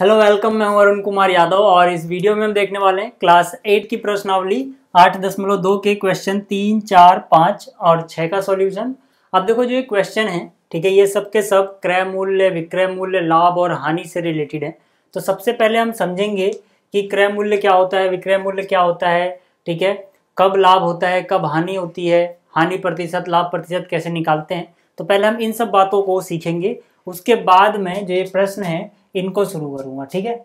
Hello welcome मैं हूँ अरुण कुमार यादव और इस वीडियो में हम देखने वाले हैं क्लास एट की प्रश्नावली, आठ दशमलव दो के क्वेश्चन तीन, चार, पाँच और छः का सॉल्यूशन अब देखो जो ये क्वेश्चन है, ठीक है, ये सब के सब क्रय मूल्य, विक्रय मूल्य, लाभ और हानि से रिलेटेड है। तो सबसे पहले हम समझेंगे कि क्रय मूल्य क्या होता है, विक्रय मूल्य क्या होता है, ठीक है? कब लाभ होता है, कब हानि होती है, हानि प्रतिशत, लाभ प्रतिशत कैसे निकालते हैं? तो पहले हम इन सब बातों को सीखेंगे। उसके बाद में जो ये प्रश्न है इनको शुरू करूँगा, ठीक है?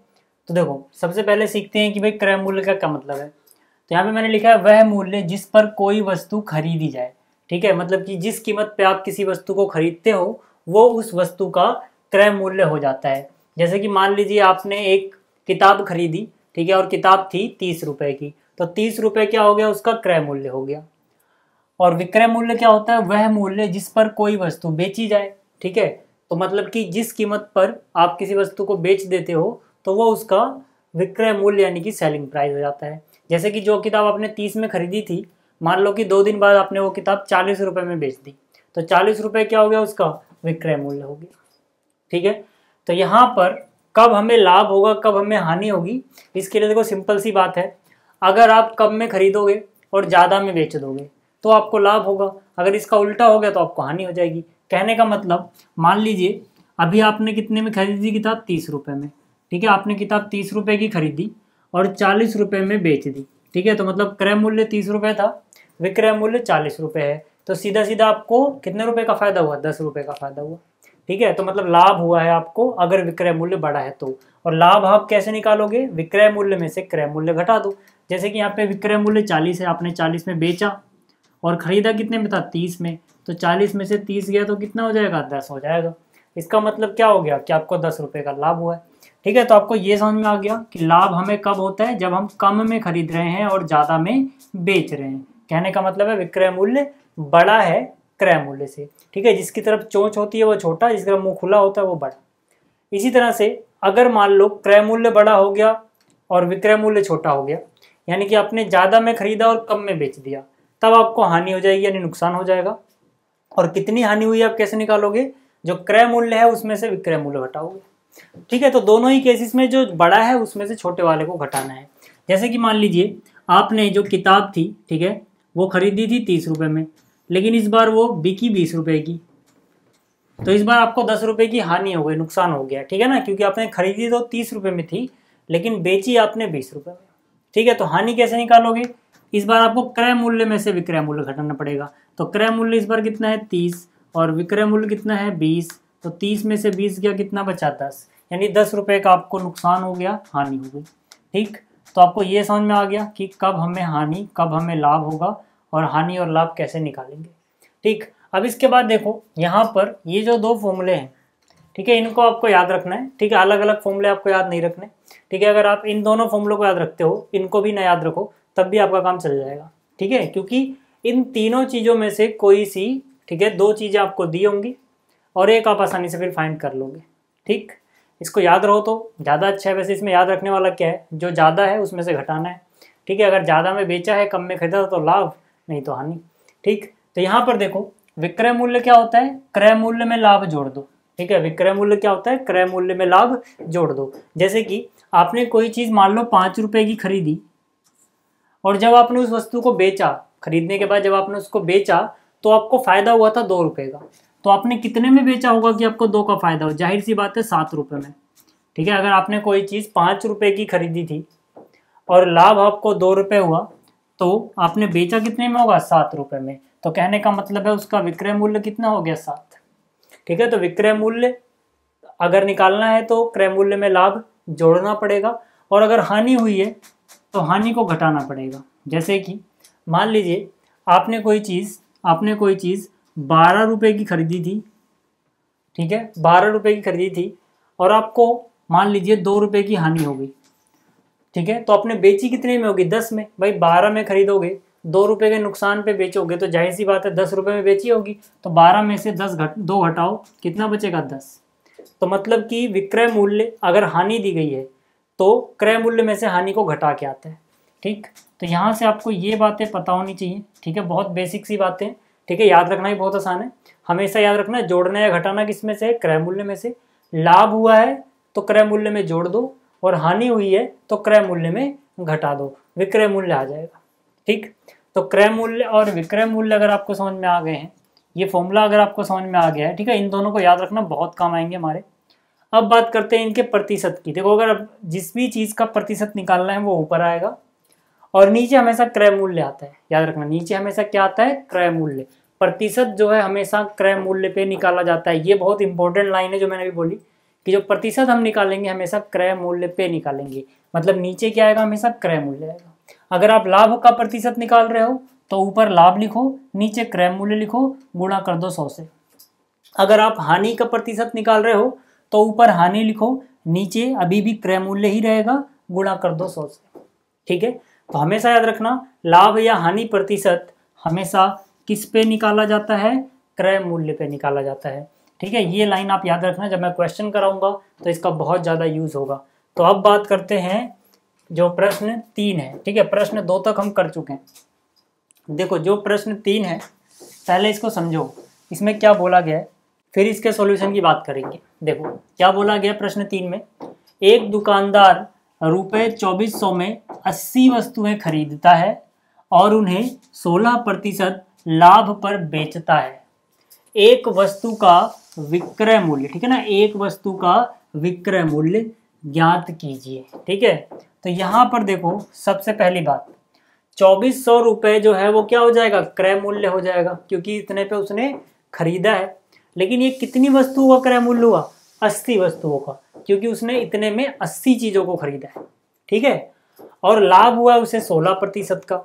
तो देखो, सबसे पहले सीखते हैं कि भाई क्रय मूल्य का क्या मतलब है। तो यहाँ पे मैंने लिखा है, वह मूल्य जिस पर कोई वस्तु खरीदी जाए, ठीक है? मतलब कि जिस कीमत पे आप किसी वस्तु को खरीदते हो, वो उस वस्तु का क्रय मूल्य हो जाता है। जैसे कि मान लीजिए आपने एक किताब खरीदी, ठीक है? और किताब थी तीस रुपए की तो तीस रुपए क्या हो गया? उसका क्रय मूल्य हो गया। और विक्रय मूल्य क्या होता है? वह मूल्य जिस पर कोई वस्तु बेची जाए, ठीक है? तो मतलब कि जिस कीमत पर आप किसी वस्तु को बेच देते हो तो वह उसका विक्रय मूल्य यानी कि सेलिंग प्राइस हो जाता है। जैसे कि जो किताब आपने तीस में खरीदी थी, मान लो कि दो दिन बाद आपने वो किताब चालीस रुपये में बेच दी तो चालीस रुपये क्या हो गया? उसका विक्रय मूल्य हो गया। ठीक है? तो यहाँ पर कब हमें लाभ होगा, कब हमें हानि होगी, इसके लिए देखो सिंपल सी बात है। अगर आप कम में खरीदोगे और ज़्यादा में बेच दोगे तो आपको लाभ होगा। अगर इसका उल्टा हो गया तो आपको हानि हो जाएगी। कहने का मतलब मान लीजिए, अभी आपने कितने में खरीदी किताब? तीस रुपये में। ठीक है, आपने किताब तीस रुपये की खरीदी और चालीस रुपये में बेच दी। ठीक है तो मतलब क्रय मूल्य तीस रुपये था, विक्रय मूल्य चालीस रुपये है। तो सीधा सीधा आपको कितने रुपए का फ़ायदा हुआ? दस रुपये का फ़ायदा हुआ। ठीक है तो मतलब लाभ हुआ है आपको, अगर विक्रय मूल्य बढ़ा है तो। और लाभ आप कैसे निकालोगे? विक्रय मूल्य में से क्रय मूल्य घटा दो। जैसे कि यहाँ पे विक्रय मूल्य चालीस है, आपने चालीस में बेचा और खरीदा कितने में था? तीस में। तो चालीस में से तीस गया तो कितना हो जाएगा? दस हो जाएगा। इसका मतलब क्या हो गया? कि आपको दस रुपये का लाभ हुआ है। ठीक है तो आपको ये समझ में आ गया कि लाभ हमें कब होता है? जब हम कम में खरीद रहे हैं और ज़्यादा में बेच रहे हैं। कहने का मतलब है विक्रय मूल्य बड़ा है क्रय मूल्य से। ठीक है, जिसकी तरफ़ चोंच होती है वो छोटा, जिसकी तरफ़ मुँह खुला होता है वो बड़ा। इसी तरह से अगर मान लो क्रय मूल्य बड़ा हो गया और विक्रय मूल्य छोटा हो गया, यानी कि आपने ज़्यादा में खरीदा और कम में बेच दिया, तब आपको हानि हो जाएगी यानी नुकसान हो जाएगा। और कितनी हानि हुई आप कैसे निकालोगे? जो क्रय मूल्य है, उसमें से विक्रय मूल्य घटाओगे। ठीक है तो दोनों ही केसेस में जो बड़ा है, उसमें से छोटे वाले को घटाना है। जैसे कि मान लीजिए, आपने जो किताब थी, ठीक है, वो खरीदी थी तीस रुपये में, लेकिन इस बार वो बिकी बीस रुपये की। तो इस बार आपको दस रुपये की हानि हो गई, नुकसान हो गया, ठीक है ना? क्योंकि आपने खरीदी तो तीस रुपये में थी, लेकिन बेची आपने बीस रुपये में। ठीक है तो हानि कैसे निकालोगे? इस बार आपको क्रय मूल्य में से विक्रय मूल्य घटाना पड़ेगा। तो क्रय मूल्य इस बार कितना है? तीस। और विक्रय मूल्य कितना है? बीस। तो तीस में से बीस गया, कितना बचा? दस। यानी दस रुपये का आपको नुकसान हो गया, हानि हो गई। ठीक? तो आपको ये समझ में आ गया कि कब हमें हानि, कब हमें लाभ होगा और हानि और लाभ कैसे निकालेंगे। ठीक? अब इसके बाद देखो, यहाँ पर ये जो दो फॉर्मूले हैं, ठीक है, इनको आपको याद रखना है। ठीक है अलग अलग फॉर्मूले आपको याद नहीं रखने। ठीक है, अगर आप इन दोनों फॉर्मूलों को याद रखते हो, इनको भी ना याद रखो। तब भी आपका काम चल जाएगा। ठीक है? क्योंकि इन तीनों चीज़ों में से कोई सी, ठीक है, दो चीज़ें आपको दी होंगी और एक आप आसानी से फिर फाइंड कर लोगे। ठीक? इसको याद रहो तो। ज़्यादा अच्छा है वैसे इसमें याद रखने वाला क्या है? जो ज़्यादा है उसमें से घटाना है। ठीक है? अगर ज़्यादा में बेचा है, कम में खरीदा तो लाभ, नहीं तो हानि। ठीक? तो यहाँ पर देखो, विक्रय मूल्य क्या होता है? क्रय मूल्य में लाभ जोड़ दो। ठीक है? विक्रय मूल्य क्या होता है? क्रय मूल्य में लाभ जोड़ दो। जैसे कि आपने कोई चीज़ मान लो पाँच रुपये की खरीदी और जब आपने उस वस्तु को बेचा, खरीदने के बाद जब आपने उसको बेचा तो आपको फ़ायदा हुआ था दो रुपए का। तो आपने कितने में बेचा होगा कि आपको दो का फ़ायदा हो? ज़ाहिर सी बात है सात रुपए में। ठीक है, अगर आपने कोई चीज़ पाँच रुपए की खरीदी थी और लाभ आपको दो रुपए हुआ तो आपने बेचा कितने में होगा? सात रुपए में। तो कहने का मतलब है उसका विक्रय मूल्य कितना हो गया? सात। ठीक है तो विक्रय मूल्य अगर निकालना है तो क्रय मूल्य में लाभ जोड़ना पड़ेगा। और अगर हानि हुई है तो हानि को घटाना पड़ेगा। जैसे कि, मान लीजिए, आपने कोई चीज़, आपने कोई चीज़ बारह रुपये की खरीदी थी, ठीक है? बारह रुपये की खरीदी थी और आपको मान लीजिए दो रुपये की हानि हो गई, ठीक है? तो आपने बेची कितने में होगी? दस में। भाई, बारह में खरीदोगे, दो रुपये के नुकसान पे बेचोगे तो ज़ाहिर सी बात है दस रुपये में बेची होगी। तो बारह में से दस घट, दो घटाओ, कितना बचेगा? दस। तो मतलब कि विक्रय मूल्य अगर हानि दी गई है तो क्रय मूल्य में से हानि को घटा के आता है, ठीक? तो यहाँ से आपको ये बातें पता होनी चाहिए, ठीक है? बहुत बेसिक सी बातें, ठीक है? याद रखना ही बहुत आसान है। हमेशा याद रखना, जोड़ना या घटाना किसमें से क्रय मूल्य में से। लाभ हुआ है तो क्रय मूल्य में जोड़ दो, और हानि हुई है तो क्रय मूल्य में घटा दो। विक्रय मूल्य आ जाएगा, ठीक? तो क्रय मूल्य और विक्रय मूल्य अगर आपको समझ में आ गए हैं, ये फॉर्मूला अगर आपको समझ में आ गया है, ठीक है? इन दोनों को याद रखना, बहुत काम आएँगे हमारे। अब बात करते हैं इनके प्रतिशत की। देखो, अगर जिस भी चीज़ का प्रतिशत निकालना है, वो ऊपर आएगा। और नीचे हमेशा क्रय मूल्य आता है। याद रखना, नीचे हमेशा क्या आता है? क्रय मूल्य। प्रतिशत जो है, हमेशा क्रय मूल्य पे निकाला जाता है। ये बहुत इंपॉर्टेंट लाइन है जो मैंने अभी बोली, कि जो प्रतिशत हम निकालेंगे, हमेशा क्रय मूल्य पे निकालेंगे। मतलब नीचे क्या आएगा? हमेशा क्रय मूल्य आएगा। अगर आप लाभ का प्रतिशत निकाल रहे हो तो ऊपर लाभ लिखो, नीचे क्रय मूल्य लिखो, गुणा कर दो सौ से। अगर आप हानि का प्रतिशत निकाल रहे हो तो ऊपर हानि लिखो, नीचे अभी भी क्रय मूल्य ही रहेगा, गुणा कर दो सौ से। ठीक है? तो हमेशा याद रखना, लाभ या हानि प्रतिशत हमेशा किस पे निकाला जाता है? क्रय मूल्य पे निकाला जाता है। ठीक है? ये लाइन आप याद रखना, जब मैं क्वेश्चन कराऊँगा तो इसका बहुत ज़्यादा यूज़ होगा। तो अब बात करते हैं, जो प्रश्न तीन है। ठीक है? प्रश्न दो तक हम कर चुके हैं। देखो, जो प्रश्न तीन है, पहले इसको समझो। इसमें क्या बोला गया है? फिर इसके सॉल्यूशन की बात करेंगे। देखो, क्या बोला गया प्रश्न तीन में? एक दुकानदार रुपए चौबीस सौ में अस्सी वस्तुएँ खरीदता है और उन्हें सोलह प्रतिशत लाभ पर बेचता है। एक वस्तु का विक्रय मूल्य, ठीक है ना? एक वस्तु का विक्रय मूल्य ज्ञात कीजिए, ठीक है? तो यहाँ पर देखो, सबसे पहली बात, चौबीस सौ रुपए जो है वो क्या हो जाएगा? क्रय मूल्य हो जाएगा, क्योंकि इतने पे उसने खरीदा है। लेकिन ये कितनी वस्तुओं का क्रय मूल्य हुआ? अस्सी वस्तुओं का, क्योंकि उसने इतने में अस्सी चीज़ों को खरीदा है। ठीक है? और लाभ हुआ उसे सोलह प्रतिशत का।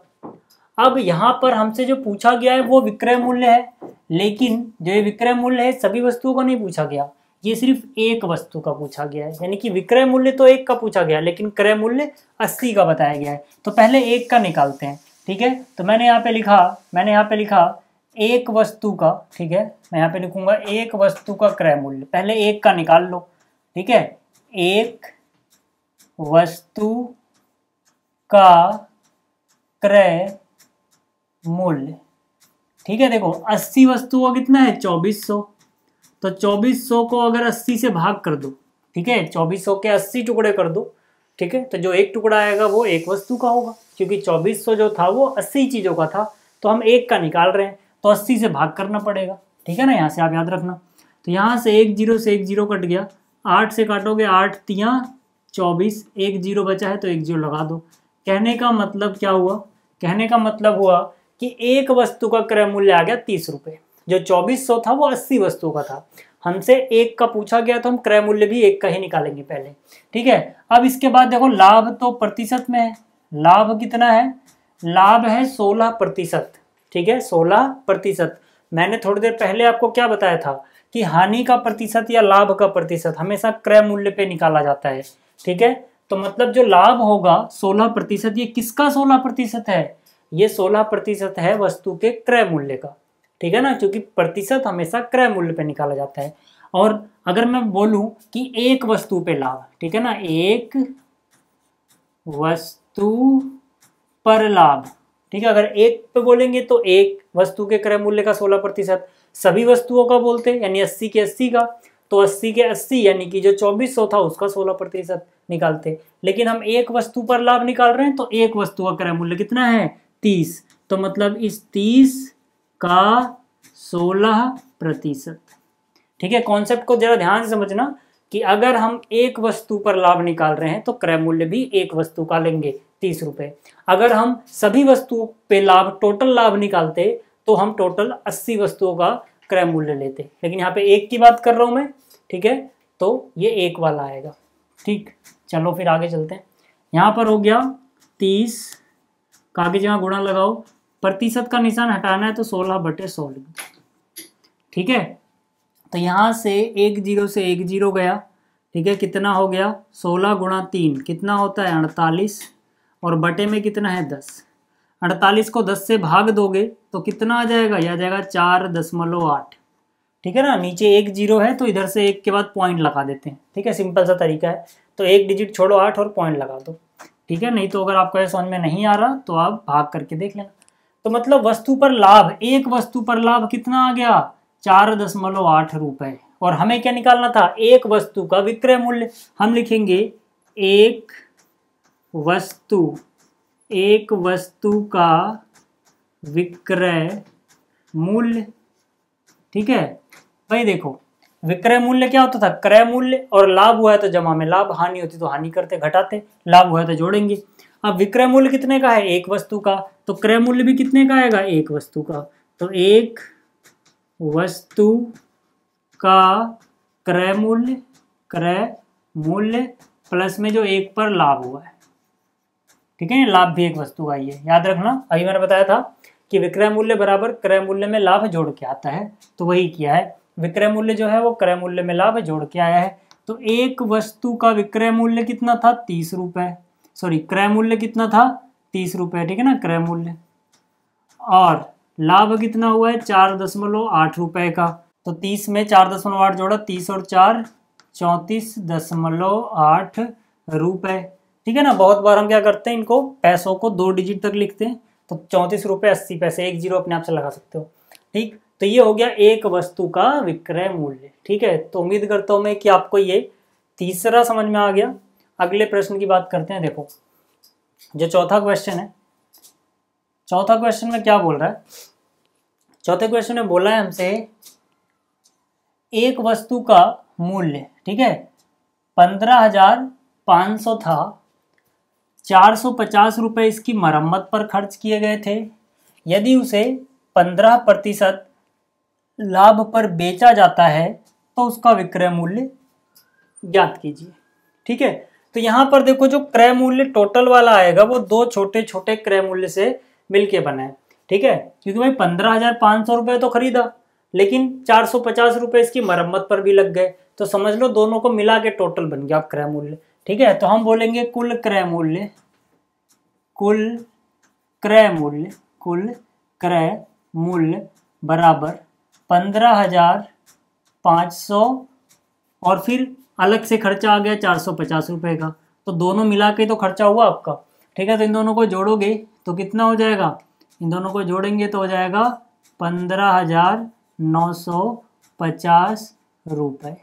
अब यहाँ पर हमसे जो पूछा गया है, वो विक्रय मूल्य है, लेकिन जो ये विक्रय मूल्य है, सभी वस्तुओं का नहीं पूछा गया। ये सिर्फ़ एक वस्तु का पूछा गया है, यानी कि विक्रय मूल्य तो एक का पूछा गया, लेकिन क्रय मूल्य अस्सी का बताया गया है। तो पहले एक का निकालते हैं। ठीक है? तो मैंने यहाँ पे लिखा, मैंने यहाँ पे लिखा एक वस्तु का, ठीक है? मैं यहाँ पे लिखूँगा एक वस्तु का क्रय मूल्य। पहले एक का निकाल लो, ठीक है? एक वस्तु का क्रय मूल्य, ठीक है? देखो, अस्सी वस्तुओं का कितना है? चौबीस। सौ तो चौबीस सौ को अगर अस्सी से भाग कर दो, ठीक है? चौबीस सौ के अस्सी टुकड़े कर दो, ठीक है? तो जो एक टुकड़ा आएगा वो एक वस्तु का होगा, क्योंकि चौबीस सौ जो था वो अस्सी चीज़ों का था। तो हम एक का निकाल रहे हैं। तो अस्सी से भाग करना पड़ेगा। ठीक है ना? यहाँ से आप याद रखना। तो यहाँ से एक ज़ीरो से एक ज़ीरो कट गया। आठ से काटोगे, आठ तिया, चौबीस, एक ज़ीरो बचा है तो एक ज़ीरो लगा दो। कहने का मतलब क्या हुआ? कहने का मतलब हुआ कि एक वस्तु का क्रय मूल्य आ गया तीस रुपए। जो चौबीस सौ था वो अस्सी वस्तुओं का था। हमसे एक का पूछा गया तो हम क्रय मूल्य भी एक का ही निकालेंगे पहले। ठीक है? अब इसके बाद देखो, लाभ तो प्रतिशत में है। लाभ कितना है? लाभ है सोलह प्रतिशत। ठीक है, सोलह प्रतिशत। मैंने थोड़ी देर पहले आपको क्या बताया था कि हानि का प्रतिशत या लाभ का प्रतिशत हमेशा क्रय मूल्य पे निकाला जाता है, ठीक है? तो मतलब जो लाभ होगा, सोलह प्रतिशत, ये किसका सोलह प्रतिशत है? ये 16 प्रतिशत है वस्तु के क्रय मूल्य का, ठीक है ना? क्योंकि प्रतिशत हमेशा क्रय मूल्य पे निकाला जाता है। और अगर मैं बोलूँ कि एक वस्तु पे लाभ, ठीक है ना? एक वस्तु पर लाभ। ठीक है, अगर एक पे बोलेंगे तो एक वस्तु के क्रय मूल्य का 16 प्रतिशत। सभी वस्तुओं का बोलते यानी अस्सी के अस्सी का तो अस्सी के अस्सी, यानी कि जो चौबीस सौ था उसका सोलह प्रतिशत निकालते लेकिन हम एक वस्तु पर लाभ निकाल रहे हैं तो एक वस्तु का क्रय मूल्य कितना है? तीस। तो मतलब इस तीस का सोलह प्रतिशत। ठीक है कॉन्सेप्ट को जरा ध्यान से समझना कि अगर हम एक वस्तु पर लाभ निकाल रहे हैं तो क्रय मूल्य भी एक वस्तु का लेंगे। तीस रुपए। अगर हम सभी वस्तुओं पे लाभ टोटल लाभ निकालते तो हम टोटल अस्सी वस्तुओं का क्रय मूल्य लेते। लेकिन यहाँ पे एक की बात कर रहा हूँ मैं, ठीक है? तो ये एक वाला आएगा। ठीक, चलो फिर आगे चलते हैं। यहाँ पर हो गया तीस। कागे जहाँ गुणा लगाओ। प्रतिशत का निशान हटाना है तो सोलह बटे सौ लिख ठीक है? तो यहाँ से एक ज़ीरो से एक ज़ीरो गया। ठीक है? कितना हो गया? सोलह गुणा तीन। कितना होता है? अड़तालीस। और बटे में कितना है दस? अड़तालीस को दस से भाग दोगे तो कितना आ जाएगा? यह आ जाएगा चार दशमलव आठ। ठीक है ना? नीचे एक ज़ीरो है तो इधर से एक के बाद पॉइंट लगा देते हैं। ठीक है? सिंपल सा तरीका है। तो एक डिजिट छोड़ो आठ और पॉइंट लगा दो। ठीक है? नहीं तो अगर आपको समझ में नहीं आ रहा तो आप भाग करके देख लेना। तो मतलब वस्तु पर लाभ, एक वस्तु पर लाभ कितना आ गया? चार दशमलव आठ रुपए। और हमें क्या निकालना था? एक वस्तु का विक्रय मूल्य। हम लिखेंगे एक वस्तु, एक वस्तु का विक्रय मूल्य, ठीक है? भाई देखो, विक्रय मूल्य क्या होता था? क्रय मूल्य और लाभ हुआ है तो जमा में लाभ, हानि होती तो हानि करते, घटाते, लाभ हुआ है तो जोड़ेंगे। अब विक्रय मूल्य कितने का है? एक वस्तु का तो क्रय मूल्य भी कितने का आएगा? एक वस्तु का। तो एक वस्तु का क्रय मूल्य क्रय मूल्य प्लस में जो एक पर लाभ हुआ है ठीक है लाभ भी एक वस्तु का ही है। याद रखना, अभी मैंने बताया था कि विक्रय मूल्य बराबर क्रय मूल्य में लाभ जोड़ के आता है तो वही किया है। विक्रय मूल्य जो है, वो क्रय मूल्य में लाभ जोड़ के आया है। तो एक वस्तु का विक्रय मूल्य कितना था? तीस रुपए। सॉरी, क्रय मूल्य कितना था? तीस रुपए, ठीक है ना, क्रय मूल्य। और लाभ कितना हुआ है? चार दशमलव आठ रुपए का। तो तीस में चार दशमलव आठ जोड़ा, तीस और चार, चौंतीस दशमलव आठ रुपए। ठीक है ना? बहुत बार हम क्या करते हैं, इनको पैसों को दो डिजिट तक लिखते हैं। तो चौंतीस रुपये अस्सी पैसे, एक ज़ीरो अपने आप से लगा सकते हो। ठीक? तो ये हो गया एक वस्तु का विक्रय मूल्य। ठीक है? तो उम्मीद करता हूँ मैं कि आपको ये तीसरा समझ में आ गया। अगले प्रश्न की बात करते हैं, देखो। जो चौथा क्वेश्चन है, चौथा क्वेश्चन में क्या बोल रहा है? चौथे क्वेश्चन में बोला है हमसे, एक वस्तु का मूल्य, ठीक है? पंद्रह हज़ार पाँच सौ था चार सौ पचास रुपये इसकी मरम्मत पर खर्च किए गए थे। यदि उसे पंद्रह प्रतिशत लाभ पर बेचा जाता है तो उसका विक्रय मूल्य ज्ञात कीजिए। ठीक है? तो यहाँ पर देखो, जो क्रय मूल्य टोटल वाला आएगा, वो दो छोटे छोटे क्रय मूल्य से मिलके बना है। ठीक है? क्योंकि भाई पंद्रह हज़ार पाँच सौ रुपये तो खरीदा, लेकिन चार सौ पचास रुपये इसकी मरम्मत पर भी लग गए। तो समझ लो, दोनों को मिला के टोटल बन गया क्रय मूल्य। ठीक है तो हम बोलेंगे कुल क्रय मूल्य, कुल क्रय मूल्य, कुल क्रय मूल्य बराबर पंद्रह हज़ार पाँच सौ और फिर अलग से खर्चा आ गया चार सौ पचास रुपये का। तो दोनों मिला के तो खर्चा हुआ आपका। ठीक है तो इन दोनों को जोड़ोगे तो कितना हो जाएगा? इन दोनों को जोड़ेंगे तो हो जाएगा पंद्रह हज़ार नौ सौ पचास रुपये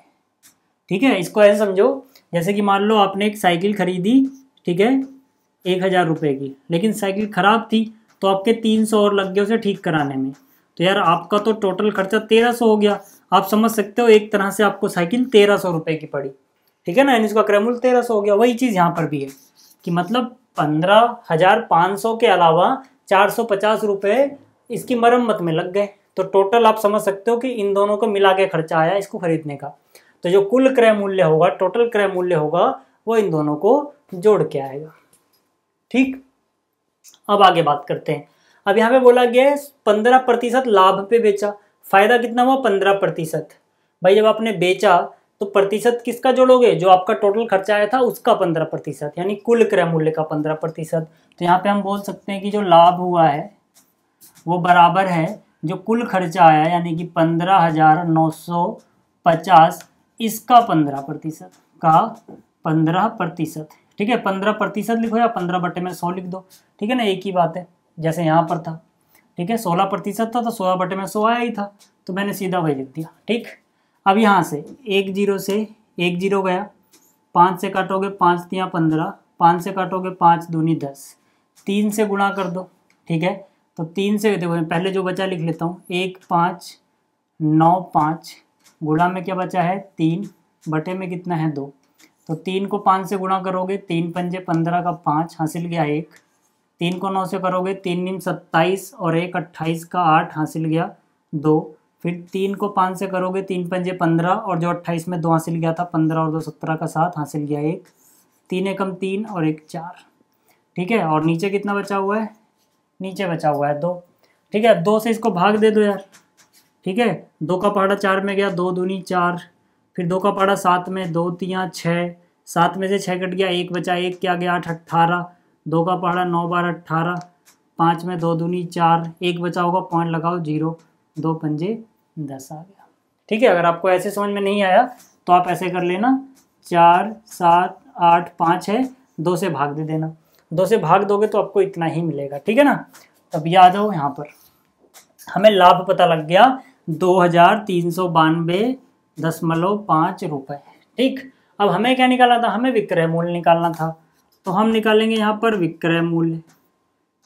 ठीक है, इसको ऐसे समझो। जैसे कि मान लो आपने एक साइकिल खरीदी, ठीक है, एक हज़ार रुपये की, लेकिन साइकिल ख़राब थी तो आपके तीन सौ और लग गए उसे ठीक कराने में। तो यार आपका तो टोटल खर्चा तेरह सौ हो गया। आप समझ सकते हो एक तरह से आपको साइकिल तेरह सौ रुपये की पड़ी। ठीक है ना? यानी इसका क्रयमूल तेरह सौ हो गया। वही चीज़ यहाँ पर भी है कि मतलब पंद्रह हज़ार पाँच सौ के अलावा चार सौ पचास रुपये इसकी मरम्मत में लग गए। तो टोटल आप समझ सकते हो कि इन दोनों को मिला के खर्चा आया इसको खरीदने का। तो जो कुल क्रय मूल्य होगा टोटल क्रय मूल्य होगा, वो इन दोनों को जोड़ के आएगा। ठीक? अब आगे बात करते हैं। अब यहाँ पे बोला गया है, पंद्रह प्रतिशत लाभ पे बेचा। फ़ायदा कितना हुआ? पंद्रह प्रतिशत। भाई, जब आपने बेचा तो प्रतिशत किसका जोड़ोगे? जो आपका टोटल खर्चा आया था, उसका पंद्रह प्रतिशत, यानी कुल क्रय मूल्य का पंद्रह प्रतिशत। तो यहाँ पे हम बोल सकते हैं कि जो लाभ हुआ है, वो बराबर है जो कुल खर्चा आया, यानी कि पंद्रह हज़ार नौ सौ पचास इसका पंद्रह प्रतिशत, का पंद्रह प्रतिशत। ठीक है, पंद्रह प्रतिशत लिखो या पंद्रह बटे में सौ लिख दो। ठीक है ना, एक ही बात है, जैसे यहाँ पर था। ठीक है, सोलह प्रतिशत था तो सोलह बटे में सौ आया ही था तो मैंने सीधा वही लिख दिया। ठीक, अब यहाँ से एक ज़ीरो से एक ज़ीरो गया, पाँच से काटोगे पाँच दिया पंद्रह, पाँच से काटोगे पाँच दूनी दस, तीन से गुणा कर दो। ठीक है तो तीन से देखो पहले जो बचा लिख लेता हूँ, एक, पाँच, नौ, पाँच गुणा में क्या बचा है? तीन। बटे में कितना है? दो। तो तीन को पाँच से गुणा करोगे, तीन पंजे पंद्रह का पाँच, हासिल गया एक। तीन को नौ से करोगे, तीन नीम सत्ताईस और एक अट्ठाईस का आठ, हासिल गया दो। फिर तीन को पाँच से करोगे, तीन पंजे पंद्रह और जो अट्ठाईस में दो हासिल गया था, पंद्रह और दो सत्रह का सात, हासिल गया एक। तीन एकम तीन और एक चार। ठीक है? और नीचे कितना बचा हुआ है? नीचे बचा हुआ है दो। ठीक है? दो से इसको भाग दे दो यार। ठीक है? दो का पहाड़ा चार में गया, दो दूनी चार। फिर दो का पहाड़ा सात में, दो तिया छः सात में से छः कट गया, एक बचा एक, क्या गया? आठ, अट्ठारह। दो का पहाड़ा नौ, बारह, अट्ठारह। पाँच में दो दूनी चार। एक बचा होगा, पॉइंट लगाओ, ज़ीरो। दो पंजे दस आ गया। ठीक है, अगर आपको ऐसे समझ में नहीं आया तो आप ऐसे कर लेना। चार, सात, आठ, पाँच है, दो से भाग दे देना। दो से भाग दोगे तो आपको इतना ही मिलेगा, ठीक है ना? तब ये आ जाओ यहाँ पर। हमें लाभ पता लग गया दो हज़ार तीन सौ बानवे दशमलव पाँच ठीक? अब हमें क्या निकालना था? हमें विक्रय मूल्य निकालना था। तो हम निकालेंगे यहाँ पर विक्रय मूल्य।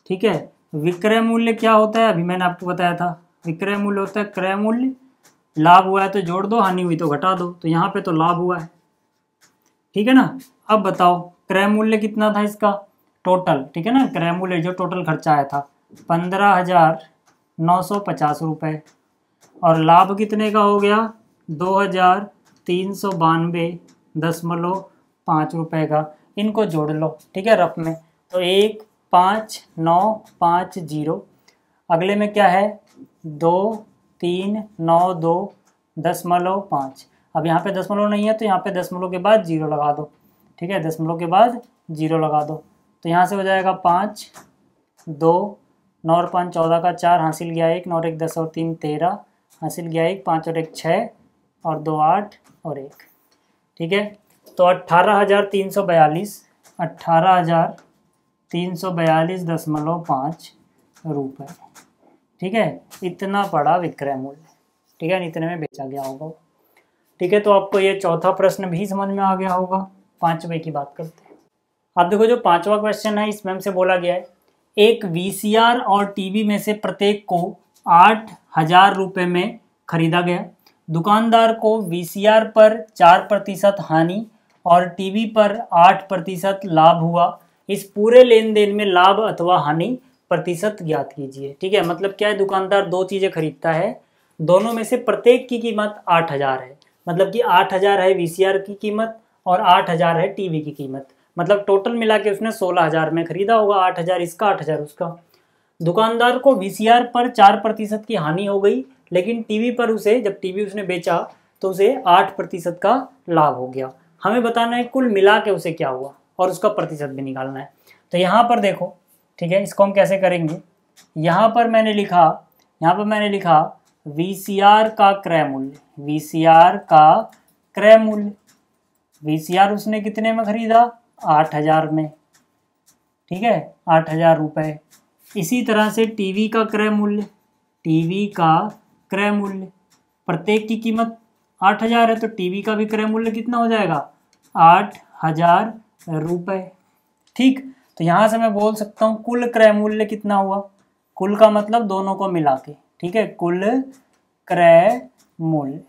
ठीक है? विक्रय मूल्य क्या होता है? अभी मैंने आपको बताया था। विक्रय मूल्य होता है क्रय मूल्य। लाभ हुआ है तो जोड़ दो, हानि हुई तो घटा दो। तो यहाँ पे तो लाभ हुआ है। ठीक है ना? अब बताओ, क्रय मूल्य कितना था इसका? टोटल, ठीक है ना? क्रय मूल्य, जो टोटल खर्चा आया था, पंद्रह हज़ार नौ सौ पचास रुपये और लाभ कितने का हो गया? दो हज़ार तीन सौ बानवे दशमलव पाँच रुपये का। इनको जोड़ लो, ठीक है, रफ में। तो एक, पाँच, नौ, पाँच, ज़ीरो। अगले में क्या है? दो, तीन, नौ, दो, दशमलव पाँच। अब यहाँ पे दशमलव नहीं है तो यहाँ पे दशमलव के बाद ज़ीरो लगा दो, ठीक है? दशमलव के बाद ज़ीरो लगा दो। तो यहाँ से हो जाएगा पाँच, दो, नौ और पाँच, चौदह का चार, हासिल गया एक, नौ और एक, दस और तीन, तेरह। हासिल गया एक, पाँच और एक, छः और दो, आठ और एक। ठीक है? तो अट्ठारह हज़ार तीन सौ बयालीस, अट्ठारह हज़ार तीन सौ बयालीस दशमलव पाँच रुपये ठीक है? इतना पड़ा विक्रय मूल्य। ठीक है? इतने में बेचा गया होगा ठीक है? तो आपको ये चौथा प्रश्न भी समझ में आ गया होगा। पांचवे की बात करते हैं। आप देखो, जो पांचवा क्वेश्चन है, इसमें हमसे बोला गया है, एक वीसीआर और टीवी में से प्रत्येक को आठ हज़ार रुपये में खरीदा गया। दुकानदार को वीसीआर पर चार प्रतिशत हानि और टीवी पर आठ प्रतिशत लाभ हुआ। इस पूरे लेन देन में लाभ अथवा हानि प्रतिशत ज्ञात कीजिए। ठीक है मतलब क्या है, दुकानदार दो चीज़ें खरीदता है। दोनों में से प्रत्येक की कीमत आठ हज़ार है। मतलब कि आठ हज़ार है वीसीआर की कीमत और आठ हज़ार है टीवी की कीमत। मतलब टोटल मिला के उसने सोलह हज़ार में खरीदा होगा, आठ हज़ार इसका, आठ हज़ार उसका। दुकानदार को वीसीआर पर चार प्रतिशत की हानि हो गई, लेकिन टीवी पर उसे, जब टीवी उसने बेचा तो उसे आठ प्रतिशत का लाभ हो गया। हमें बताना है कुल मिला के उसे क्या हुआ, और उसका प्रतिशत भी निकालना है। तो यहाँ पर देखो, ठीक है, इसको हम कैसे करेंगे? यहाँ पर मैंने लिखा, यहाँ पर मैंने लिखा वीसीआर का क्रय मूल्य वीसीआर का क्रय मूल्य। वीसीआर उसने कितने में खरीदा? आठ हज़ार में। ठीक है, आठ हज़ार रुपये इसी तरह से टीवी का क्रय मूल्य टीवी का क्रय मूल्य, प्रत्येक की कीमत आठ हज़ार है तो टीवी का भी क्रय मूल्य कितना हो जाएगा? आठ हज़ार रुपये ठीक तो यहाँ से मैं बोल सकता हूँ कुल क्रय मूल्य कितना हुआ? कुल का मतलब दोनों को मिला के। ठीक है, कुल क्रय मूल्य।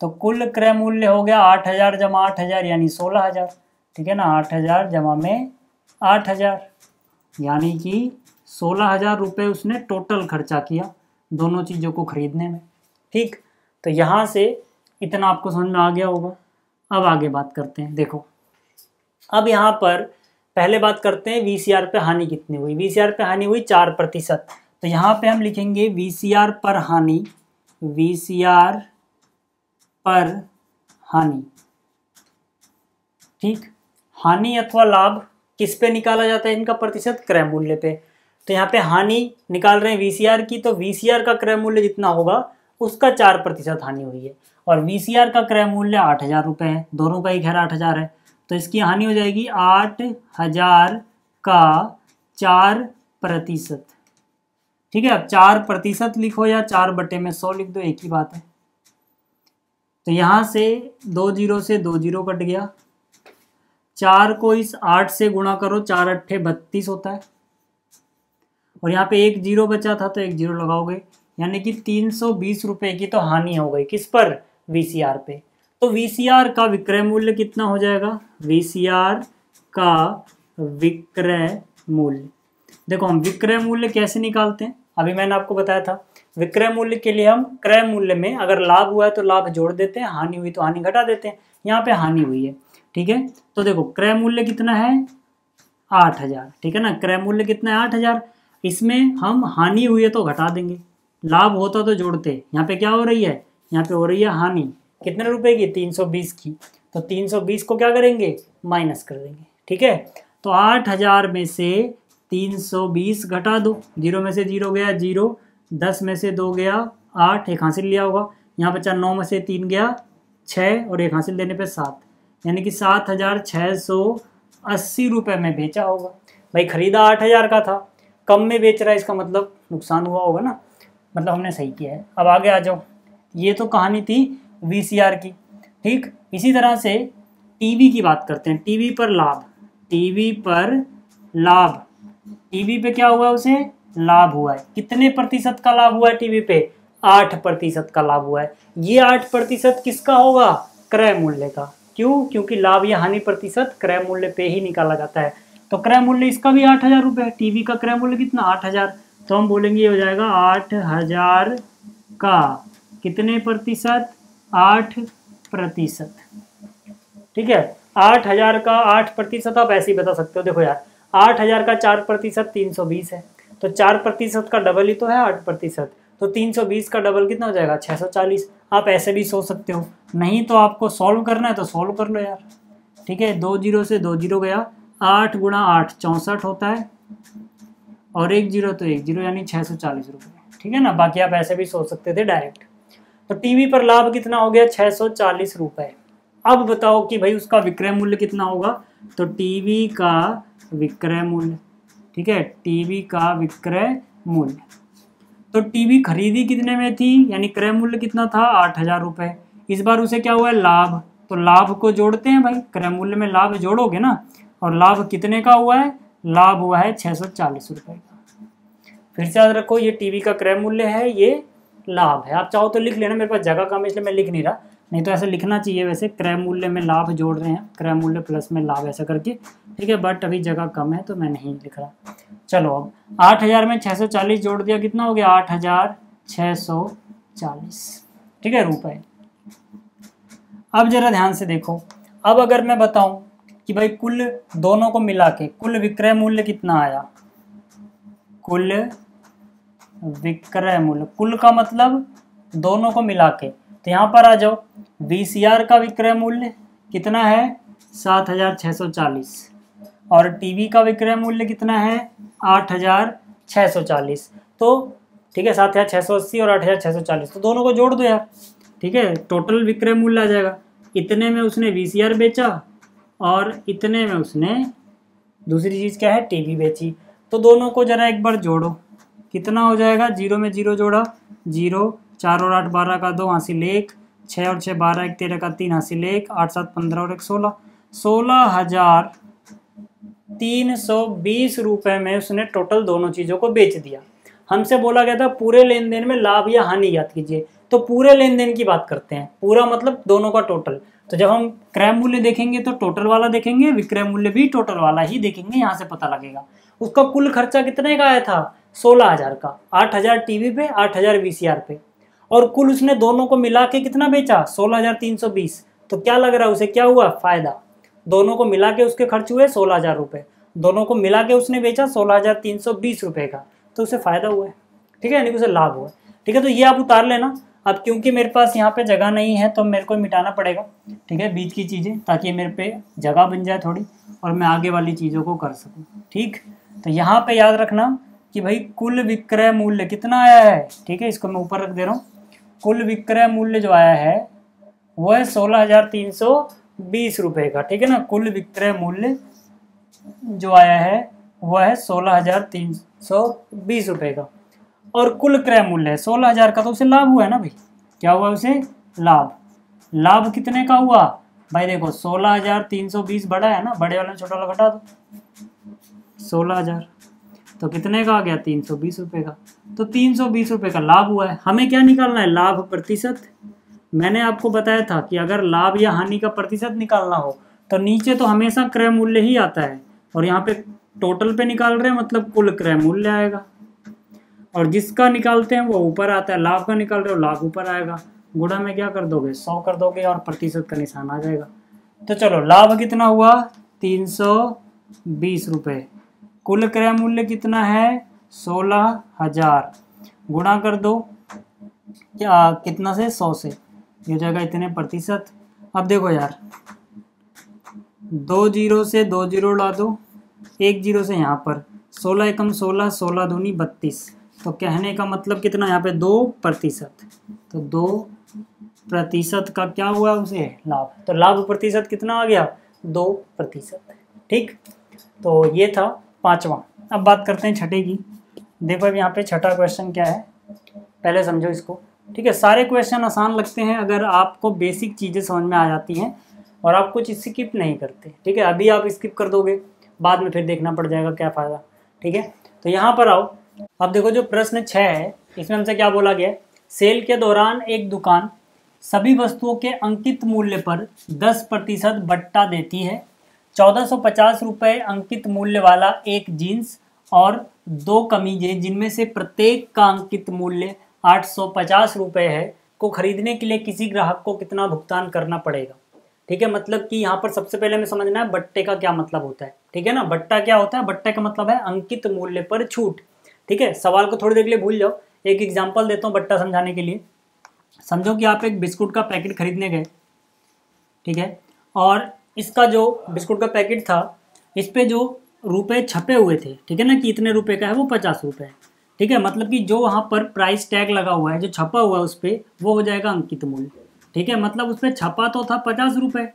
तो कुल क्रय मूल्य हो गया आठ हज़ार जमा आठ हज़ार, यानी सोलह हज़ार। ठीक है ना, आठ हज़ार जमा में आठ हज़ार। यानी कि सोलह हज़ार रुपये उसने टोटल खर्चा किया दोनों चीज़ों को खरीदने में। ठीक? तो यहाँ से इतना आपको समझ में आ गया होगा। अब आगे बात करते हैं। देखो, अब यहाँ पर पहले बात करते हैं वी पे हानि कितनी हुई। वी पे हानि हुई चार प्रतिशत। तो यहाँ पे हम लिखेंगे वी पर हानि वीसीआर पर हानि। ठीक? हानि अथवा लाभ किस पे निकाला जाता है इनका प्रतिशत? क्रय मूल्य पे। तो यहाँ पे हानि निकाल रहे हैं वीसीआर की तो वीसीआर का क्रय मूल्य जितना होगा, उसका चार प्रतिशत हानि हुई है। और वीसीआर का क्रय मूल्य आठ हज़ार रुपये है। दोनों का ही घर आठ हज़ार है। तो इसकी हानि हो जाएगी आठ हज़ार का चार प्रतिशत। ठीक है, अब चार प्रतिशत लिखो या चार बटे में सौ लिख दो, एक ही बात है। तो यहाँ से दो ज़ीरो से दो ज़ीरो कट गया। चार को इस आठ से गुणा करो, चार अट्ठे बत्तीस होता है। और यहाँ पे एक ज़ीरो बचा था तो एक ज़ीरो लगाओगे। यानी कि तीन सौ बीस रुपए की तो हानि हो गई। किस पर? वीसीआर पे। तो वीसीआर का विक्रय मूल्य कितना हो जाएगा? वीसीआर का विक्रय मूल्य। देखो, हम विक्रय मूल्य कैसे निकालते हैं? अभी मैंने आपको बताया था। विक्रय मूल्य के लिए हम क्रय मूल्य में अगर लाभ हुआ है तो लाभ जोड़ देते हैं। हानि हुई तो हानि घटा देते हैं। यहाँ पे हानि हुई है। ठीक है? तो देखो, क्रय मूल्य कितना है? आठ हज़ार। ठीक है ना? क्रय मूल्य कितना है? आठ हज़ार। इसमें हम हानि हुई है तो घटा देंगे। लाभ होता तो जोड़ते। यहाँ पे क्या हो रही है? यहाँ पे हो रही है हानि। कितने रुपए की? तीन सौ बीस की। तो तीन सौ बीस को क्या करेंगे? माइनस कर देंगे। ठीक है? तो आठ हज़ार में से तीन सौ बीस घटा दो। ज़ीरो में से ज़ीरो गया ज़ीरो। दस में से दो गया आठ। एक हासिल लिया होगा। यहाँ बचा नौ में से तीन गया छः और एक हासिल देने पे सात। यानी कि सात हज़ार छः सौ अस्सी रुपये में बेचा होगा। भाई ख़रीदा आठ हज़ार का था। कम में बेच रहा है, इसका मतलब नुकसान हुआ होगा ना। मतलब हमने सही किया है। अब आगे आ जाओ। ये तो कहानी थी वीसीआर की। ठीक? इसी तरह से टीवी की बात करते हैं। टीवी पर लाभ। टीवी पर लाभ। टीवी पे क्या हुआ उसे? लाभ हुआ है। कितने प्रतिशत का लाभ हुआ है टीवी पे? आठ प्रतिशत का लाभ हुआ है। ये आठ प्रतिशत किसका होगा? क्रय मूल्य का। क्यों? क्योंकि लाभ या हानि प्रतिशत क्रय मूल्य पे ही निकाला जाता है। तो क्रय मूल्य इसका भी आठ हज़ार रुपये टीवी का क्रय मूल्य कितना? आठ हज़ार। तो हम बोलेंगे ये हो जाएगा आठ हज़ार का। कितने प्रतिशत? आठ प्रतिशत। ठीक है? आठ हज़ार का आठ प्रतिशत आप ऐसे ही बता सकते हो। देखो यार, आठ हज़ार का चार प्रतिशत तीन सौ बीस है। तो चार प्रतिशत का डबल ही तो है आठ प्रतिशत। तो 320 का डबल कितना हो जाएगा? 640 आप ऐसे भी सोच सकते हो। नहीं तो आपको सॉल्व करना है तो सॉल्व कर लो यार। ठीक है? दो ज़ीरो से दो ज़ीरो गया। आठ गुणा आठ चौंसठ होता है और एक ज़ीरो तो एक ज़ीरो यानी छः सौ चालीस रुपये। ठीक है ना? बाकी आप ऐसे भी सोच सकते थे डायरेक्ट तो टीवी पर लाभ कितना हो गया? छः सौ चालीस रुपये। अब बताओ कि भाई उसका विक्रय मूल्य कितना होगा? तो टीवी का विक्रय मूल्य। ठीक है? टीवी का विक्रय मूल्य। तो टीवी खरीदी कितने में थी? यानी क्रय मूल्य कितना था? आठ हज़ार रुपये। इस बार उसे क्या हुआ? है लाभ। तो लाभ को जोड़ते हैं भाई। क्रय मूल्य में लाभ जोड़ोगे ना? और लाभ कितने का हुआ है? लाभ हुआ है छः सौ चालीस रुपये का। फिर से याद रखो, ये टीवी का क्रय मूल्य है, ये लाभ है। आप चाहो तो लिख लेना, मेरे पास जगह कम है, इसलिए मैं लिख नहीं रहा। नहीं तो ऐसे लिखना चाहिए वैसे, क्रय मूल्य में लाभ जोड़ रहे हैं, क्रय मूल्य प्लस में लाभ, ऐसा करके। ठीक है, बट अभी जगह कम है तो मैं नहीं लिख रहा। चलो अब, आठ हज़ार में छः सौ चालीस जोड़ दिया, कितना हो गया? आठ हज़ार छः सौ चालीस। ठीक है, रुपए। अब जरा ध्यान से देखो। अब अगर मैं बताऊँ कि भाई कुल दोनों को मिला के, कुल विक्रय मूल्य कितना आया? कुल विक्रय मूल्य, कुल का मतलब दोनों को मिला के। तो यहाँ पर आ जाओ वी का विक्रय मूल्य कितना है? सात हज़ार छः सौ चालीस। और टीवी का विक्रय मूल्य कितना है? आठ हज़ार छः सौ चालीस। तो ठीक है, सात हज़ार छः सौ अस्सी और आठ हज़ार छः सौ चालीस। तो दोनों को जोड़ दो यार। ठीक है टोटल विक्रय मूल्य आ जाएगा। इतने में उसने वी बेचा और इतने में उसने दूसरी चीज़ क्या है? टीवी बेची। तो दोनों को ज़रा एक बार जोड़ो। कितना हो जाएगा? ज़ीरो में ज़ीरो जोड़ा। ज़ीरो, चार और आठ, बारह का दो हासिल एक छः और छः बारह, एक, तेरह का तीन हासिल एक आठ, सात, पंद्रह और एक, सोलह। सोलह हज़ार तीन सौ बीस रुपये में उसने टोटल दोनों चीज़ों को बेच दिया। हमसे बोला गया था, पूरे लेन देन में लाभ या हानि याद कीजिए। तो पूरे लेन देन की बात करते हैं। पूरा मतलब दोनों का टोटल तो जब हम क्रय मूल्य देखेंगे तो टोटल वाला देखेंगे, विक्रय मूल्य भी टोटल वाला ही देखेंगे, यहाँ से पता लगेगा। उसका कुल खर्चा कितने का आया था? सोलह हज़ार का, आठ हज़ार टीवी पे, आठ हज़ार वीसीआर पे। और कुल उसने दोनों को मिला के कितना बेचा? सोलह हज़ार तीन सौ बीस। तो क्या लग रहा है उसे? क्या हुआ? फ़ायदा। दोनों को मिला के उसके खर्च हुए सोलह हज़ार रुपये दोनों को मिला के उसने बेचा सोलह हज़ार तीन सौ बीस रुपये का। तो उसे फ़ायदा हुआ है। ठीक है, यानी कि उसे लाभ हुआ है। ठीक है तो ये आप उतार लेना। अब क्योंकि मेरे पास यहाँ पे जगह नहीं है तो मेरे को मिटाना पड़ेगा, ठीक है, बीच की चीज़ें, ताकि मेरे पे जगह बन जाए थोड़ी और मैं आगे वाली चीज़ों को कर सकूँ, ठीक? तो यहाँ पे याद रखना कि भाई कुल विक्रय मूल्य कितना आया है, ठीक है, इसको मैं ऊपर रख दे रहा हूँ। कुल विक्रय मूल्य जो आया है वो है सोलह हज़ार तीन सौ बीस रुपये का, ठीक है ना? कुल विक्रय मूल्य जो आया है, वह है सोलह हज़ार तीन सौ बीस रुपये का। और कुल क्रय मूल्य है। सोलह हज़ार का तो उसे लाभ हुआ है ना भाई? क्या हुआ उसे? लाभ। लाभ कितने का हुआ? भाई देखो, सोलह हज़ार तीन सौ बीस बड़ा है ना, बड़े वाले छोटा वाला घटा दो। सोलह हज़ार। तो कितने का आ गया? तीन सौ बीस रुपये का। तो तीन सौ बीस रुपये का लाभ हुआ है। हमें क्या निकालना है? लाभ प्रतिशत। मैंने आपको बताया था कि अगर लाभ या हानि का प्रतिशत निकालना हो तो नीचे तो हमेशा क्रय मूल्य ही आता है। और यहाँ पे टोटल पे निकाल रहे हैं मतलब कुल क्रय मूल्य आएगा। और जिसका निकालते हैं वो ऊपर आता है, लाभ का निकाल रहे हो, लाभ ऊपर आएगा। गुड़ा में क्या कर दोगे? सौ कर दोगे और प्रतिशत का निशान आ जाएगा। तो चलो, लाभ कितना हुआ? तीन सौ बीस रुपये कुल क्रय मूल्य कितना है? सोलह हज़ार। गुणा कर दो। क्या, कितना से? सौ से। ये जाएगा इतने प्रतिशत। अब देखो यार। दो ज़ीरो से दो ज़ीरो ला दो। एक ज़ीरो से यहाँ पर। सोलह एकम सोलह सोलह दूनी बत्तीस। तो कहने का मतलब कितना यहाँ पे दो प्रतिशत। तो दो प्रतिशत का क्या हुआ उसे? लाभ। तो लाभ प्रतिशत कितना आ गया? दो प्रतिशत। ठीक? तो ये था पांचवा। अब बात करते हैं छठे की। देखो अब यहाँ पे छठा क्वेश्चन क्या है? पहले समझो इसको। ठीक है? सारे क्वेश्चन आसान लगते हैं अगर आपको बेसिक चीज़ें समझ में आ जाती हैं और आप कुछ स्किप नहीं करते। ठीक है? अभी आप स्किप कर दोगे। बाद में फिर देखना पड़ जाएगा क्या फ़ायदा। ठीक है? तो यहाँ पर आओ। अब देखो जो प्रश्न छः है, इसमें हमसे क्या बोला गया सेल के दौरान एक दुकान सभी वस्तुओं के अंकित मूल्य पर 10 प्रतिशत बट्टा देती है। चौदह सौ पचास रुपये अंकित मूल्य वाला एक जीन्स और दो कमीजें, जिनमें से प्रत्येक का अंकित मूल्य आठ सौ पचास रुपये है, को खरीदने के लिए किसी ग्राहक को कितना भुगतान करना पड़ेगा? ठीक है मतलब कि यहाँ पर सबसे पहले हमें समझना है बट्टे का क्या मतलब होता है। ठीक है ना? बट्टा क्या होता है? बट्टे का मतलब है अंकित मूल्य पर छूट। ठीक है? सवाल को थोड़ी देर के लिए भूल जाओ। एक एग्ज़ाम्पल देता हूँ बट्टा समझाने के लिए। समझो कि आप एक बिस्कुट का पैकेट खरीदने गए, ठीक है? और इसका जो बिस्कुट का पैकेट था, इस पर जो रुपए छपे हुए थे, ठीक है ना? कि इतने रुपए का है, वो पचास रुपये है, ठीक है? मतलब कि जो वहाँ पर प्राइस टैग लगा हुआ है, जो छपा हुआ है उस पर वो हो जाएगा अंकित मूल्य, ठीक है? मतलब उस पर छपा तो था पचास रुपये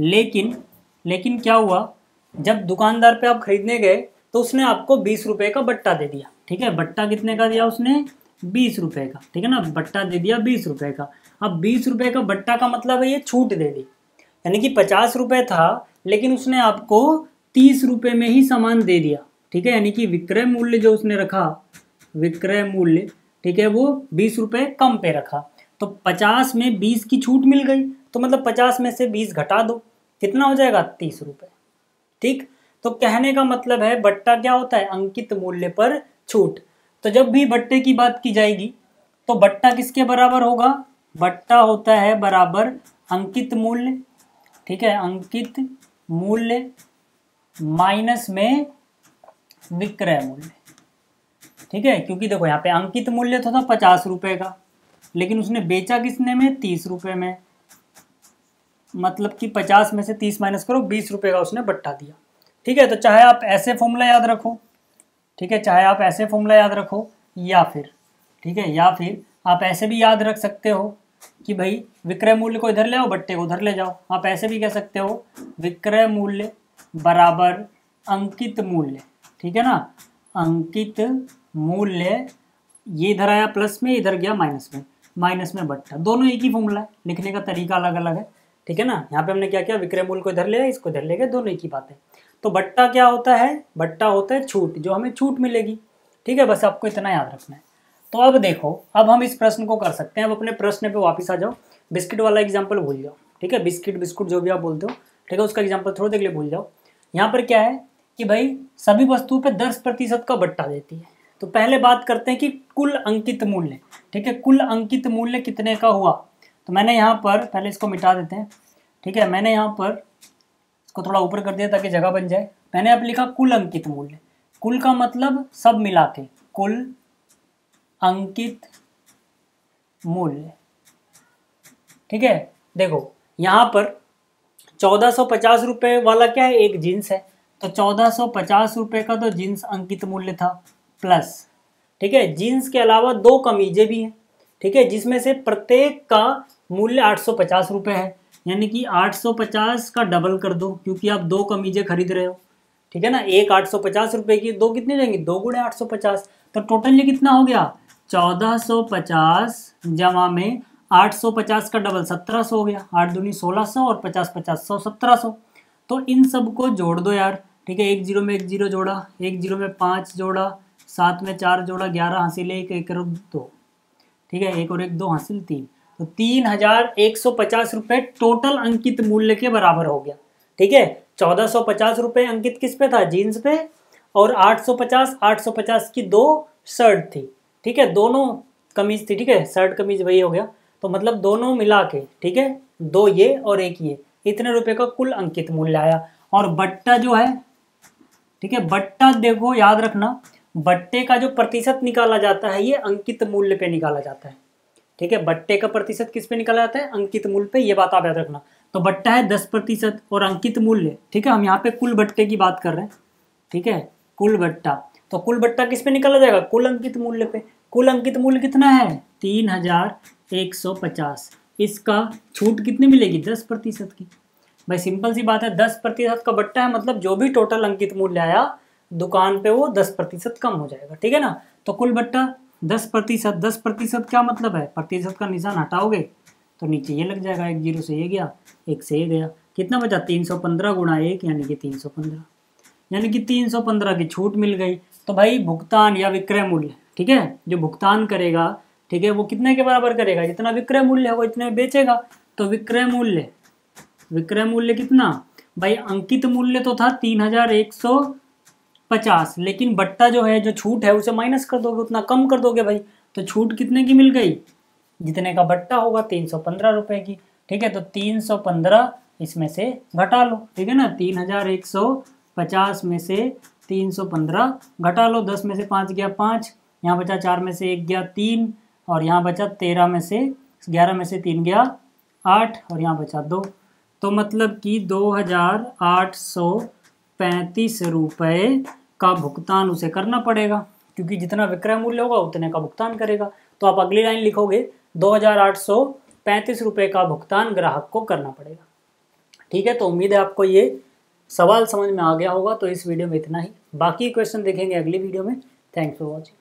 लेकिन लेकिन क्या हुआ? जब दुकानदार पे आप खरीदने गए तो उसने आपको बीस रुपये का बट्टा दे दिया, ठीक है? बट्टा कितने का दिया उसने? बीस रुपये का, ठीक है ना? बट्टा दे दिया बीस रुपये का। अब बीस रुपये का बट्टा का मतलब है ये छूट दे दी। यानी कि पचास रुपये था, लेकिन उसने आपको तीस रुपये में ही सामान दे दिया, ठीक है? यानी कि विक्रय मूल्य जो उसने रखा, विक्रय मूल्य, ठीक है, वो बीस रुपये कम पे रखा। तो पचास में बीस की छूट मिल गई। तो मतलब पचास में से बीस घटा दो, कितना हो जाएगा? तीस रुपये ठीक? तो कहने का मतलब है बट्टा क्या होता है? अंकित मूल्य पर छूट। तो जब भी बट्टे की बात की जाएगी तो बट्टा किसके बराबर होगा? बट्टा होता है बराबर अंकित मूल्य। ठीक है, अंकित मूल्य माइनस में विक्रय मूल्य। ठीक है, क्योंकि देखो यहाँ पे अंकित मूल्य तो था पचास रुपए का, लेकिन उसने बेचा किसने में? तीस रुपए में। मतलब कि पचास में से तीस माइनस करो, बीस रुपए का उसने बट्टा दिया। ठीक है? तो चाहे आप ऐसे फॉर्मूला याद रखो, ठीक है? चाहे आप ऐसे फॉर्मूला याद रखो, या फिर, ठीक है? या फिर आप ऐसे भी याद रख सकते हो कि भाई विक्रय मूल्य को इधर ले आओ, बट्टे को उधर ले जाओ। आप ऐसे भी कह सकते हो, विक्रय मूल्य बराबर अंकित मूल्य, ठीक है ना? अंकित मूल्य, ये इधर आया प्लस में, इधर गया माइनस में। माइनस में बट्टा। दोनों एक ही फॉर्मूला है। लिखने का तरीका अलग अलग है, ठीक है ना? यहाँ पे हमने क्या किया? विक्रय मूल्य को इधर लिया इसको इधर ले गए, दोनों एक ही बात है। तो बट्टा क्या होता है? बट्टा होता है छूट, जो हमें छूट मिलेगी। ठीक है, बस आपको इतना याद रखना है। तो अब देखो, अब हम इस प्रश्न को कर सकते हैं। अब अपने प्रश्न पे वापस आ जाओ। बिस्किट वाला एग्ज़ाम्पल भूल जाओ। ठीक है, बिस्किट, बिस्कुट जो भी आप बोलते हो। ठीक है, उसका एग्ज़ाम्पल थोड़ी देर के लिए भूल जाओ। यहाँ पर क्या है कि भाई, सभी वस्तुओं पर दस प्रतिशत का बट्टा देती है। तो पहले बात करते हैं कि कुल अंकित मूल्य। ठीक है, कुल अंकित मूल्य कितने का हुआ? तो मैंने यहाँ पर, पहले इसको मिटा देते हैं। ठीक है, मैंने यहाँ पर इसको थोड़ा ऊपर कर दिया ताकि जगह बन जाए। मैंने अब लिखा कुल अंकित मूल्य। कुल का मतलब सब मिला के कुल अंकित मूल्य। ठीक है? देखो, यहाँ पर चौदह सौ पचास रुपये वाला क्या है? एक जीन्स है। तो चौदह सौ पचास रुपये का तो जीन्स अंकित मूल्य था, प्लस। ठीक है? जीन्स के अलावा दो कमीजें भी हैं। ठीक है? जिसमें से प्रत्येक का मूल्य आठ सौ पचास रुपये है। यानी कि आठ सौ पचास का डबल कर दो, क्योंकि आप दो कमीजें खरीद रहे हो। ठीक है ना? एक आठ सौ पचास रुपये की, दो कितने जाएँगे? दो गुणे आठ सौ पचास। तो टोटल ये कितना हो गया? चौदह सौ पचास जमा में आठ सौ पचास का डबल सत्रह सौ हो गया। आठ दूनी सोलह सौ और पचास पचास सौ सत्रह सौ। तो इन सबको जोड़ दो यार। ठीक है? एक ज़ीरो में एक ज़ीरो जोड़ा, एक ज़ीरो में पाँच जोड़ा, सात में चार जोड़ा, ग्यारह हासिल एक एक दो। ठीक है? एक और एक दो हासिल तीन। तो तीन हज़ार एक सौ पचास रुपये टोटल अंकित मूल्य के बराबर हो गया। ठीक है? चौदह सौ पचास रुपये अंकित किस पे था? जीन्स पे। और आठ सौ पचास, आठ सौ पचास की दो शर्ट थी। ठीक है? दोनों कमीज थी। ठीक है? शर्ट, कमीज वही हो गया। तो मतलब दोनों मिला के, ठीक है? दो ये और एक ये। इतने रुपए का कुल अंकित मूल्य आया। और बट्टा जो है, ठीक है? बट्टा देखो, याद रखना, बट्टे का जो प्रतिशत निकाला जाता है, ये अंकित मूल्य पे निकाला जाता है। ठीक है? बट्टे का प्रतिशत किस पे निकाला जाता है? अंकित मूल्य पे, ये बात आप याद रखना। तो बट्टा है दस प्रतिशत और अंकित मूल्य, ठीक है? हम यहाँ पे कुल बट्टे की बात कर रहे हैं, ठीक है? कुल बट्टा। तो कुल बट्टा किस पे निकाला जाएगा? कुल अंकित मूल्य पे। कुल अंकित मूल्य कितना है? तीन हज़ार एक सौ पचास। इसका छूट कितनी मिलेगी? दस प्रतिशत की। भाई, सिंपल सी बात है, दस प्रतिशत का बट्टा है मतलब जो भी टोटल अंकित मूल्य आया, दुकान पे वो दस प्रतिशत कम हो जाएगा, ठीक है ना? तो कुल बट्टा दस प्रतिशत दस प्रतिशत क्या मतलब है? प्रतिशत का निशान हटाओगे तो नीचे ये लग जाएगा, एक ज़ीरो से ये गया, एक से ये गया। कितना बचा? तीन सौ पंद्रह गुणा एक, यानी कि तीन सौ पंद्रह। यानी कि तीन सौ पंद्रह की छूट मिल गई। तो भाई, भुगतान या विक्रय मूल्य, ठीक है? जो भुगतान करेगा, ठीक है, वो कितने के बराबर करेगा? जितना विक्रय मूल्य है, वो इतने बेचेगा। तो विक्रय मूल्य विक्रय मूल्य कितना? भाई, अंकित मूल्य तो था तीन हज़ार एक सौ पचास, लेकिन बट्टा जो है, जो छूट है, उसे माइनस कर दोगे, उतना कम कर दोगे भाई। तो छूट कितने की मिल गई? जितने का बट्टा होगा, तीन सौ पंद्रह रुपए की। ठीक है तो तीन सौ पंद्रह इसमें से घटा लो। ठीक है ना? तीन हज़ार एक सौ पचास में से तीन सौ पंद्रह घटा लो। दस में से पाँच गया पाँच, यहाँ बचा चार में से एक गया तीन, और यहाँ बचा तेरह में से, ग्यारह में से तीन गया आठ, और यहाँ बचा दो। तो मतलब कि दो हज़ार आठ सौ पैंतीस रुपये का भुगतान उसे करना पड़ेगा, क्योंकि जितना विक्रय मूल्य होगा, उतने का भुगतान करेगा। तो आप अगली लाइन लिखोगे, दो हज़ार आठ सौ पैंतीस रुपये का भुगतान ग्राहक को करना पड़ेगा। ठीक है तो उम्मीद है आपको ये सवाल समझ में आ गया होगा तो इस वीडियो में इतना ही। बाकी क्वेश्चन देखेंगे अगली वीडियो में। Thanks for watching